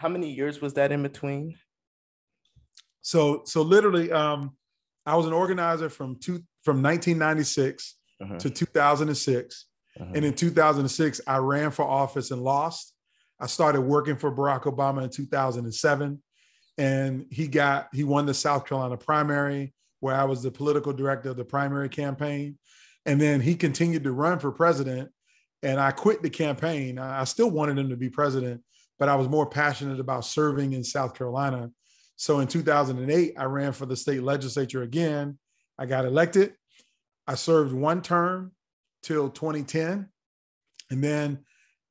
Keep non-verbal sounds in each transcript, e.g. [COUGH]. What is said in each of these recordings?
how many years was that in between? So so literally, um, I was an organizer from two from 1996 uh-huh. to 2006, uh-huh. and in 2006 I ran for office and lost. I started working for Barack Obama in 2007, and he got he won the South Carolina primary where I was the political director of the primary campaign, and then he continued to run for president, and I quit the campaign. I still wanted him to be president, but I was more passionate about serving in South Carolina so in 2008, I ran for the state legislature again. I got elected. I served one term till 2010. And then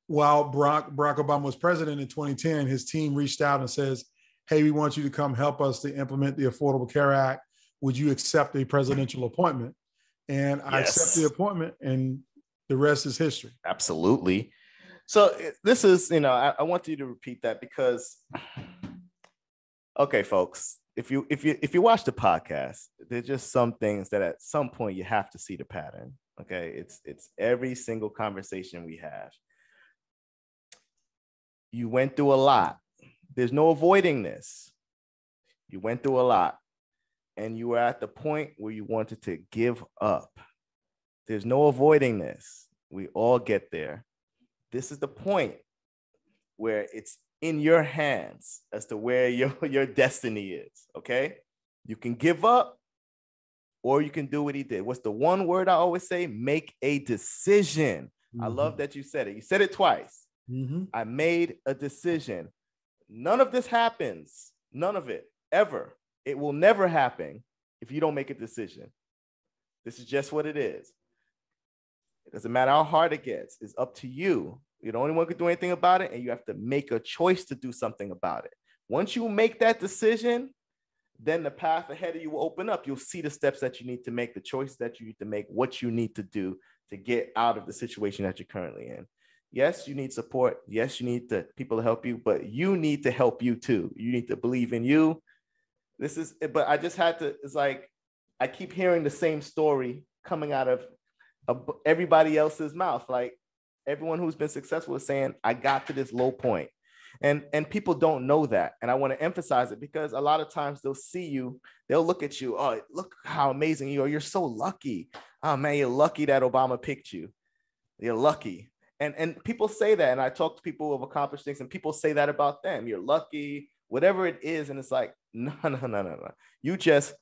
while Barack, Barack Obama was president in 2010, his team reached out and says, Hey, we want you to come help us to implement the Affordable Care Act. Would you accept a presidential appointment? And I accept the appointment, and the rest is history. Absolutely. So this is, you know, I, I want you to repeat that because okay, folks, if you if you if you watch the podcast, there's just some things that at some point you have to see the pattern. Okay, it's it's every single conversation we have. You went through a lot. There's no avoiding this. You went through a lot, and you were at the point where you wanted to give up. There's no avoiding this. We all get there. This is the point where it's in your hands as to where [LAUGHS] your, your destiny is. Okay. You can give up or you can do what he did. What's the one word I always say? Make a decision. Mm-hmm. I love that you said it. You said it twice. Mm-hmm. I made a decision. None of this happens. None of it ever. It will never happen if you don't make a decision. This is just what it is. It doesn't matter how hard it gets, it's up to you you're the only one who can do anything about it, and you have to make a choice to do something about it. Once you make that decision, then the path ahead of you will open up. You'll see the steps that you need to make, the choice that you need to make, what you need to do to get out of the situation that you're currently in. Yes, you need support. Yes, you need the people to help you, but you need to help you too. You need to believe in you. This is, but I just had to, it's like, I keep hearing the same story coming out of everybody else's mouth. Like, everyone who's been successful is saying, I got to this low point. And, and people don't know that. And I want to emphasize it because a lot of times they'll see you, they'll look at you, oh, look how amazing you are. You're so lucky. Oh man, you're lucky that Obama picked you. You're lucky. And, and people say that. And I talk to people who have accomplished things, and people say that about them. You're lucky, whatever it is. And it's like, no, [LAUGHS] no, no, no, no. You just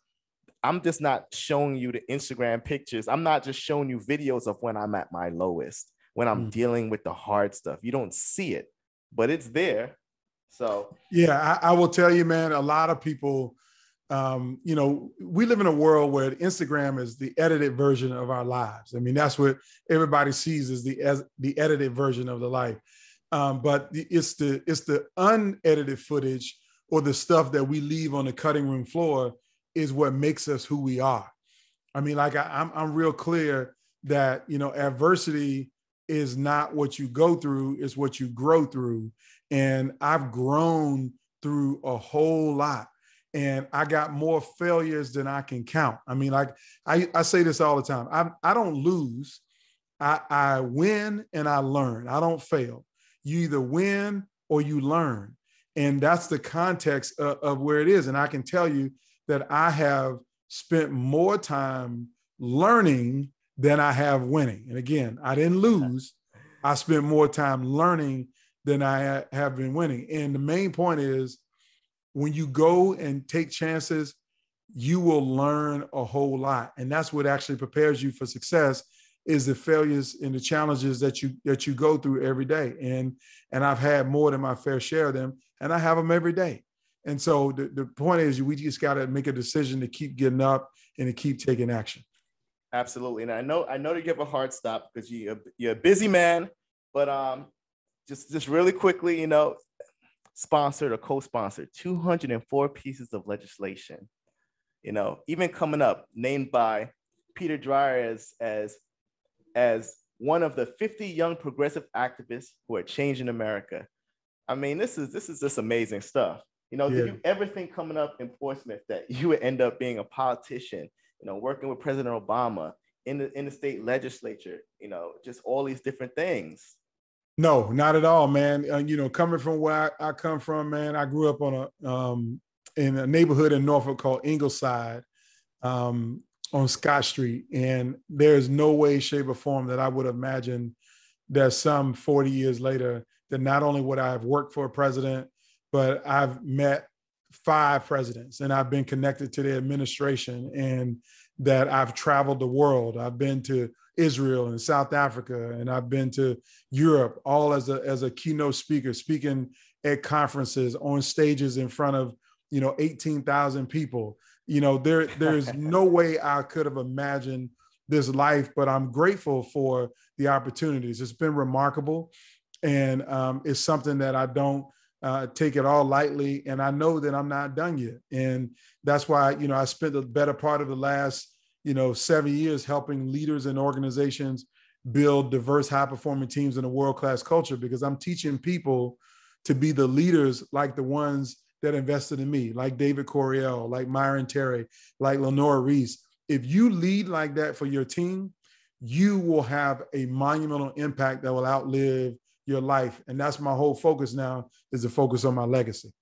I'm just not showing you the Instagram pictures. I'm not just showing you videos of when I'm at my lowest when I'm mm. dealing with the hard stuff. You don't see it, but it's there. So yeah, I, I will tell you, man. A lot of people, um, you know, we live in a world where Instagram is the edited version of our lives. I mean, that's what everybody sees is the as the edited version of the life. Um, but it's the it's the unedited footage or the stuff that we leave on the cutting room floor is what makes us who we are. I mean, like I, I'm I'm real clear that you know adversity is not what you go through, it's what you grow through. And I've grown through a whole lot. And I got more failures than I can count. I mean, like I, I say this all the time. I, I don't lose. I, I win and I learn. I don't fail. You either win or you learn. And that's the context of, of where it is. And I can tell you that I have spent more time learning than I have winning. And again, I didn't lose. I spent more time learning than I have been winning. And the main point is when you go and take chances, you will learn a whole lot. And that's what actually prepares you for success is the failures and the challenges that you that you go through every day. And and I've had more than my fair share of them, and I have them every day. And so the, the point is we just got to make a decision to keep getting up and to keep taking action. Absolutely, and I know I know that you have a hard stop because you you're a busy man, but um, just just really quickly, you know, sponsored or co-sponsored 204 pieces of legislation. You know, even coming up, named by Peter Dreier as as as one of the 50 young progressive activists who are changing America. I mean, this is this is just amazing stuff. You know, yeah. did you ever think coming up in Portsmouth that [LAUGHS] you would end up being a politician you know, working with President Obama in the in the state legislature, you know, just all these different things. No, not at all, man. Uh, you know, coming from where I, I, come from, man, I grew up on a um, in a neighborhood in Norfolk called Ingleside um, on Scott Street, and there's no way, shape, or form that I would imagine that some 40 years later that not only would I have worked for a president, but I've met five presidents and I've been connected to the administration and that I've traveled the world. I've been to Israel and South Africa, and I've been to Europe, all as a as a keynote speaker, speaking at conferences, on stages in front of you know eighteen thousand people. You know, there there's [LAUGHS] no way I could have imagined this life, but I'm grateful for the opportunities. It's been remarkable, and um, it's something that I don't uh, take it all lightly. And I know that I'm not done yet, and that's why you know I spent the better part of the last you know, seven years helping leaders and organizations build diverse, high performing teams in a world class culture because I'm teaching people to be the leaders like the ones that invested in me, like David Coryell, like Myron Terry, like Lenora Reese. If you lead like that for your team, you will have a monumental impact that will outlive your life. And that's my whole focus now is to focus on my legacy.